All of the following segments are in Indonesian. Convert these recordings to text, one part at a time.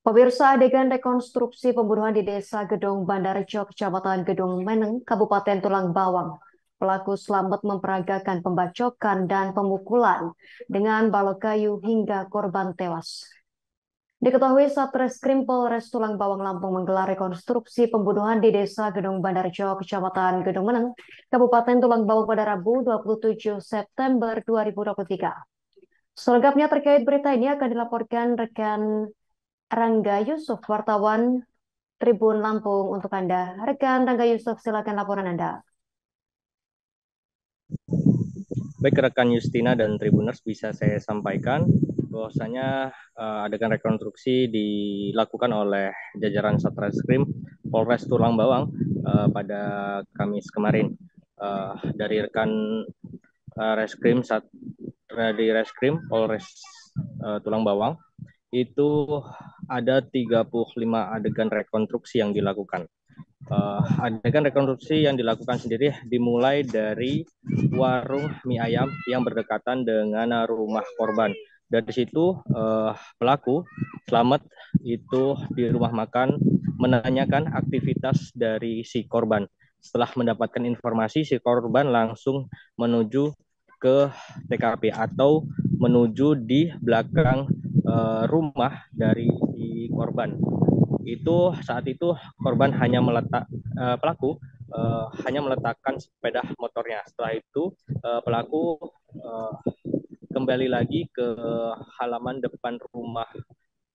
Pemirsa adegan rekonstruksi pembunuhan di Desa Gedung Bandarjo, Kecamatan Gedung Meneng, Kabupaten Tulang Bawang. Pelaku selamat memperagakan pembacokan dan pemukulan dengan balok kayu hingga korban tewas. Diketahui Satreskrim Polres Tulang Bawang Lampung menggelar rekonstruksi pembunuhan di Desa Gedung Bandarjo, Kecamatan Gedung Meneng, Kabupaten Tulang Bawang pada Rabu 27 September 2023. Selengkapnya terkait berita ini akan dilaporkan rekan Rangga Yusuf, wartawan Tribun Lampung untuk Anda. Rekan Rangga Yusuf, silakan laporan Anda. Baik rekan Justina dan Tribuners bisa saya sampaikan bahwasanya uh, adegan rekonstruksi dilakukan oleh jajaran Satreskrim Polres Tulang Bawang uh, pada Kamis kemarin uh, dari rekan uh, Reskrim Sat dari Reskrim Polres uh, Tulang Bawang itu ada 35 adegan rekonstruksi yang dilakukan. Uh, adegan rekonstruksi yang dilakukan sendiri dimulai dari warung mie ayam yang berdekatan dengan rumah korban. Dari situ uh, pelaku selamat itu di rumah makan menanyakan aktivitas dari si korban. Setelah mendapatkan informasi, si korban langsung menuju ke TKP atau menuju di belakang uh, rumah dari korban. Itu saat itu korban hanya meletak uh, pelaku uh, hanya meletakkan sepeda motornya. Setelah itu uh, pelaku uh, kembali lagi ke halaman depan rumah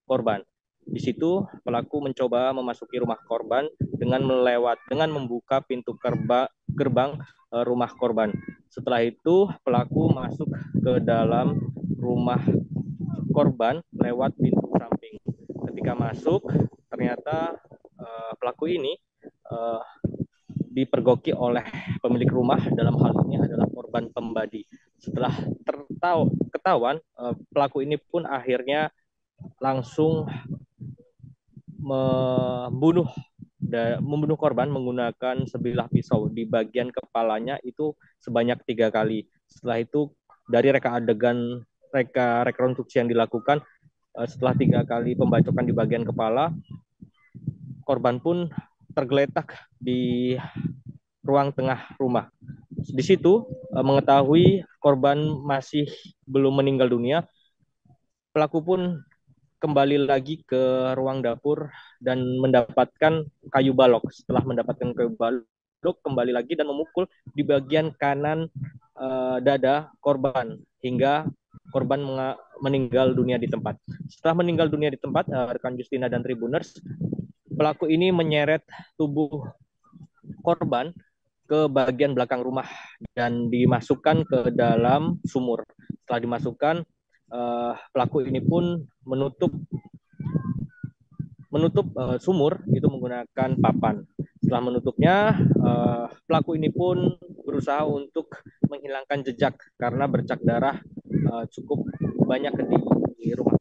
korban. Di situ pelaku mencoba memasuki rumah korban dengan melewat dengan membuka pintu kerba, gerbang rumah korban. Setelah itu pelaku masuk ke dalam rumah korban lewat pintu. Ketika masuk, ternyata uh, pelaku ini uh, dipergoki oleh pemilik rumah dalam hal ini adalah korban pembadi. Setelah tertahu ketahuan, uh, pelaku ini pun akhirnya langsung membunuh membunuh korban menggunakan sebilah pisau di bagian kepalanya itu sebanyak tiga kali. Setelah itu dari reka adegan reka rekonstruksi yang dilakukan setelah tiga kali pembacokan di bagian kepala, korban pun tergeletak di ruang tengah rumah. Di situ uh, mengetahui korban masih belum meninggal dunia, pelaku pun kembali lagi ke ruang dapur dan mendapatkan kayu balok. Setelah mendapatkan kayu balok, kembali lagi dan memukul di bagian kanan uh, dada korban hingga korban meninggal dunia di tempat. Setelah meninggal dunia di tempat, uh, rekan Justina dan Tribuners, pelaku ini menyeret tubuh korban ke bagian belakang rumah dan dimasukkan ke dalam sumur. Setelah dimasukkan, uh, pelaku ini pun menutup menutup uh, sumur itu menggunakan papan. Setelah menutupnya, uh, pelaku ini pun berusaha untuk menghilangkan jejak karena bercak darah uh, cukup banyak di, di rumah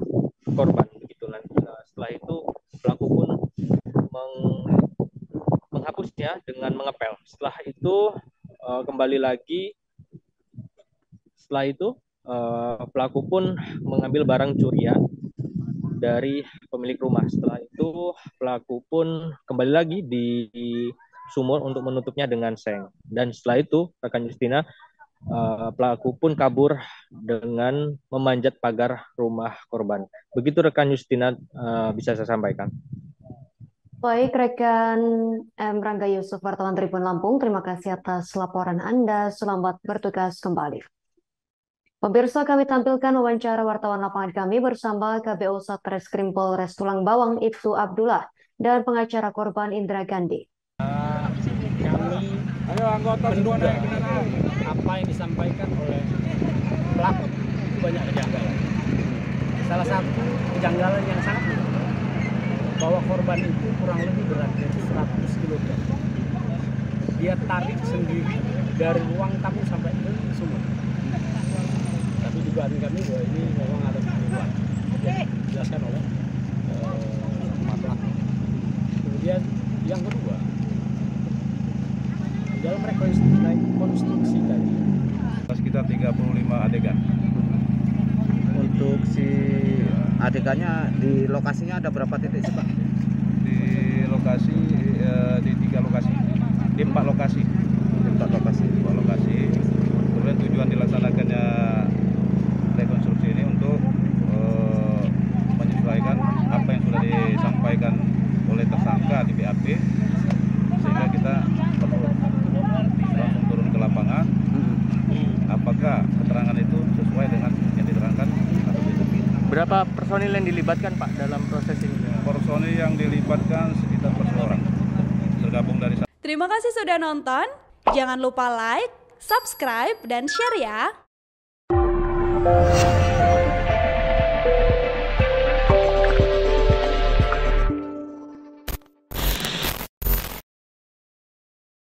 korban begitu. Nah, setelah itu pelaku pun meng, menghapusnya dengan mengepel. Setelah itu uh, kembali lagi setelah itu uh, pelaku pun mengambil barang curian dari pemilik rumah. Setelah itu pelaku pun kembali lagi di sumur untuk menutupnya dengan seng. Dan setelah itu rekan Justina uh, pelaku pun kabur dengan memanjat pagar rumah korban. Begitu rekan Justina uh, bisa saya sampaikan. Baik, rekan M. Rangga Yusuf, wartawan Tribun Lampung, terima kasih atas laporan Anda. Selamat bertugas kembali. Pemirsa kami tampilkan wawancara wartawan lapangan kami bersama KBO Satreskrim Polres Tulang Bawang Ibtu Abdullah dan pengacara korban Indra Gandhi. Uh, kami menduga apa yang disampaikan oleh pelaku itu banyak kejanggalan. Salah satu kejanggalan yang sangat bahwa korban itu kurang lebih berat dari 100 kg. Dia tarik sendiri dari ruang tamu sampai ke sumur dugaan kami bahwa ini memang ada pembunuhan yang dijelaskan oleh uh, Kemudian yang kedua, dalam rekonstruksi tadi sekitar 35 adegan. Untuk si adegannya di lokasinya ada berapa titik sih Pak? di lokasi eh, di tiga lokasi di empat lokasi Di empat lokasi. empat lokasi kemudian tujuan dilaksanakannya rekonstruksi ini untuk eh, menyesuaikan apa yang sudah disampaikan oleh tersangka di BAP sehingga kita perlu langsung turun ke lapangan apakah keterangan itu sesuai dengan yang diterangkan atau tidak Berapa personil yang dilibatkan Pak dalam proses ini? personil yang dilibatkan sekitar 10 orang tergabung dari Terima kasih sudah nonton. Jangan lupa like, subscribe, dan share ya.